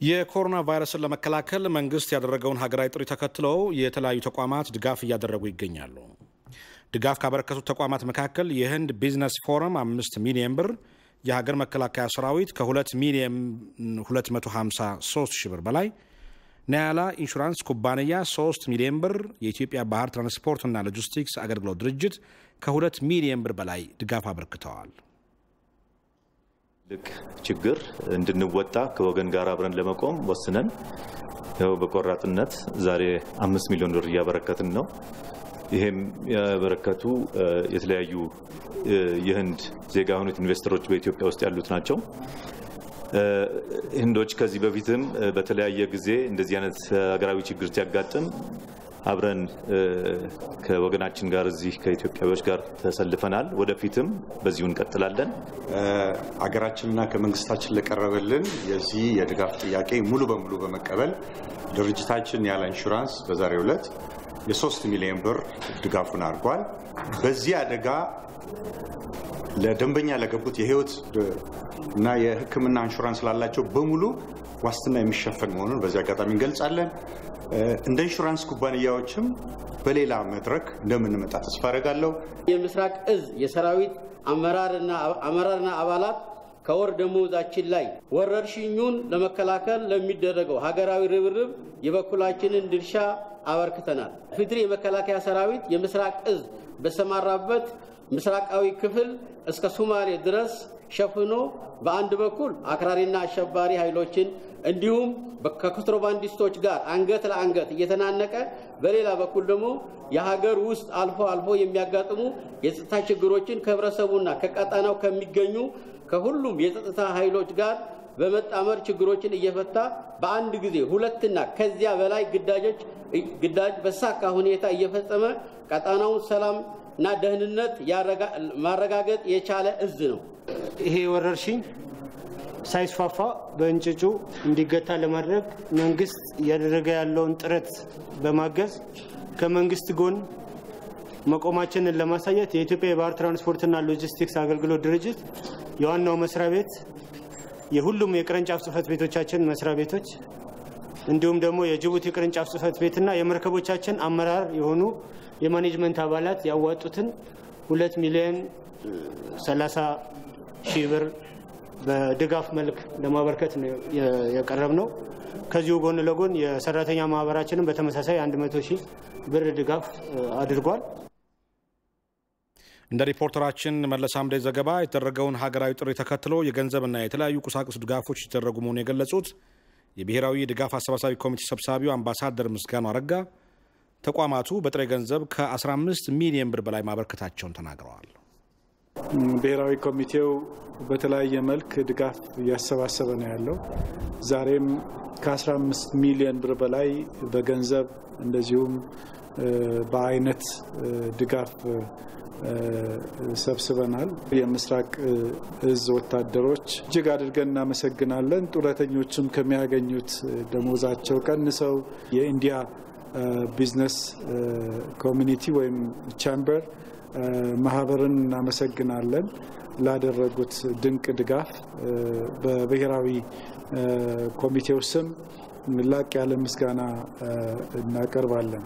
የኮሮና ቫይረስን ለመከላከል መንግስት ያደረገውን ሀገራዊ ጥሪ ተከትለው የተለያዩ ተቋማት ድጋፍ እያደረጉ ይገኛሉ። ድጋፍ ካበረከቱት ተቋማት መካከል የህንድ business forum አምስት ሚሊየን ብር፣ የሀገር መከላከያ ሰራዊት ከ2 ሚሊየን 253 ሺህ ብር በላይ፣ ናይላ ኢንሹራንስ ኩባንያ 3 ሚሊየን ብር፣ የኢትዮጵያ ባህር ትራንስፖርትና ሎጂስቲክስ አገልግሎት ድርጅት ከ2 ሚሊየን ብር በላይ ድጋፍ አበርክተዋል። ትልቅ ችግር እንድንወጣ ከወገን ጋር አብረን ለመቆም ወስነን ያው በቆራጥነት ዛሬ አምስት ሚሊዮን ብር እያበረከትን ነው። ይሄም ያበረከቱ የተለያዩ የህንድ ዜጋ የሆኑት ኢንቨስተሮች በኢትዮጵያ ውስጥ ያሉት ናቸው። ህንዶች ከዚህ በፊትም በተለያየ ጊዜ እንደዚህ አይነት ሀገራዊ ችግር ሲያጋጥም አብረን ከወገናችን ጋር እዚህ ከኢትዮጵያዎች ጋር ተሰልፈናል። ወደፊትም በዚሁ እንቀጥላለን። አገራችንና ከመንግስታችን ለቀረበልን የዚህ የድጋፍ ጥያቄ ሙሉ በሙሉ በመቀበል ድርጅታችን ናይላ ኢንሹራንስ በዛሬው ዕለት የሶስት ሚሊዮን ብር ድጋፉን አድርጓል። በዚህ አደጋ ለደንበኛ ለገቡት የህይወት እና የሕክምና ኢንሹራንስ ላላቸው በሙሉ ዋስትና የሚሸፈን መሆኑን በዚህ አጋጣሚ እንገልጻለን። እንደ ኢንሹራንስ ኩባንያዎችም በሌላ መድረክ እንደምንመጣ ተስፋ አደርጋለሁ። የምስራቅ እዝ የሰራዊት አመራርና አባላት ከወር ደመወዛችን ላይ ወረርሽኙን ለመከላከል ለሚደረገው ሀገራዊ ርብርብ የበኩላችንን ድርሻ አበርክተናል። ፊድሪ የመከላከያ ሰራዊት የምስራቅ እዝ በሰማራበት ምስራቃዊ ክፍል እስከ ሶማሌ ድረስ ሸፍኖ በአንድ በኩል አክራሪና አሸባሪ ኃይሎችን እንዲሁም ከኮንትሮባንዲስቶች ጋር አንገት ለአንገት እየተናነቀ በሌላ በኩል ደግሞ የሀገር ውስጥ አልፎ አልፎ የሚያጋጥሙ የጸጥታ ችግሮችን ከህብረተሰቡና ከቀጣናው ከሚገኙ ከሁሉም የጸጥታ ኃይሎች ጋር በመጣመር ችግሮችን እየፈታ በአንድ ጊዜ ሁለትና ከዚያ በላይ ግዳጆች ግዳጅ በሳካ ሁኔታ እየፈጸመ ቀጣናውን ሰላም እና ደህንነት ማረጋገጥ የቻለ እዝ ነው። ይሄ ወረርሽኝ ሳይስፋፋ በእንጭጩ እንዲገታ ለማድረግ መንግስት እያደረገ ያለውን ጥረት በማገዝ ከመንግስት ጎን መቆማችንን ለማሳየት የኢትዮጵያ የባህር ትራንስፖርትና ሎጂስቲክስ አገልግሎት ድርጅት የዋናው መስሪያ ቤት የሁሉም የቅርንጫፍ ጽህፈት ቤቶቻችን መስሪያ ቤቶች እንዲሁም ደግሞ የጅቡቲ ቅርንጫፍ ጽህፈት ቤትና የመርከቦቻችን አመራር የሆኑ የማኔጅመንት አባላት ያዋጡትን ሁለት ሚሊዮን ሰላሳ ሺህ ብር በድጋፍ መልክ ለማበርከት የቀረብ ነው። ከዚሁ ጎን ለጎን የሰራተኛ ማህበራችንን በተመሳሳይ 100 ሺህ ብር ድጋፍ አድርጓል። እንደ ሪፖርተራችን መለስ አምዴ ዘገባ የተደረገውን ሀገራዊ ጥሪ ተከትሎ የገንዘብና የተለያዩ ቁሳቁስ ድጋፎች ሲደረጉ መሆኑን የገለጹት የብሔራዊ ድጋፍ አሰባሳቢ ኮሚቴ ሰብሳቢው አምባሳደር ምስጋኑ አረጋ ተቋማቱ በጥሬ ገንዘብ ከ15 ሚሊዮን ብር በላይ ማበርከታቸውን ተናግረዋል። ብሔራዊ ኮሚቴው በተለያየ መልክ ድጋፍ እያሰባሰበ ነው ያለው። ዛሬም ከ15 ሚሊዮን ብር በላይ በገንዘብ እንደዚሁም በአይነት ድጋፍ ሰብስበናል። የምስራቅ እዝ ወታደሮች እጅግ አድርገን እናመሰግናለን። ጡረተኞችም ከሚያገኙት ደሞዛቸው ቀንሰው የ India business community ወይም chamber ማህበርን እናመሰግናለን ላደረጉት ድንቅ ድጋፍ። በብሔራዊ ኮሚቴው ስም ላቅ ያለ ምስጋና እናቀርባለን።